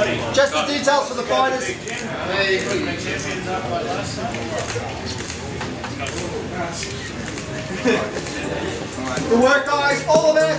Just the details for the fighters. The work guys, all of it.